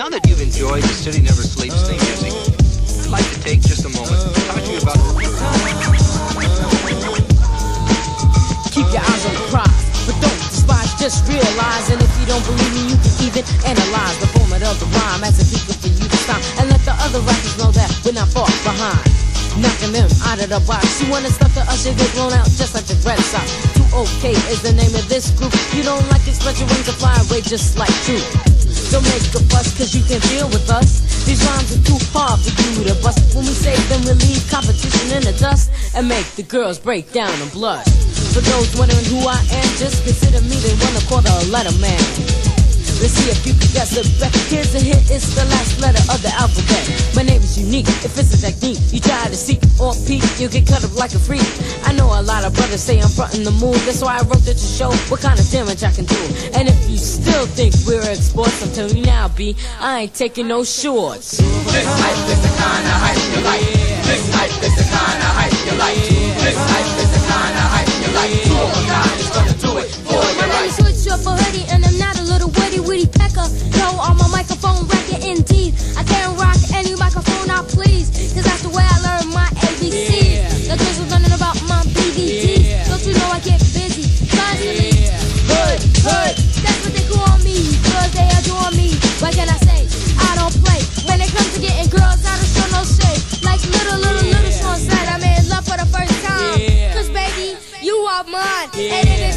Now that you've enjoyed the City Never Sleeps theme music, I'd like to take just a moment to talk to you about Keep your eyes on the prize, but don't despise, just realize. And if you don't believe me, you can even analyze the format of the rhyme as a beacon for you to stop. And let the other rappers know that we're not far behind. Knocking them out of the box. You wanna stuff the usher, get blown out just like the Red Sox. Too okay is the name of this group. You don't like it, your wings and fly away just like truth. Don't make a fuss, cause you can't deal with us. These rhymes are too hard for you to bust. When we say them, we leave competition in the dust and make the girls break down and blush. For those wondering who I am, just consider me the one to call the letter man. Let's see if you back. Here's a hit, it's the last letter of the alphabet. My name is unique, if it's a technique, you try to seek or peek, you get cut up like a freak. I know a lot of brothers say I'm frontin' the move, that's why I wrote it to show what kind of damage I can do. And if you still think we're exports, I'm telling you now, B, I ain't taking no shorts. This hype is the kind of hype you like. Come on. Yeah.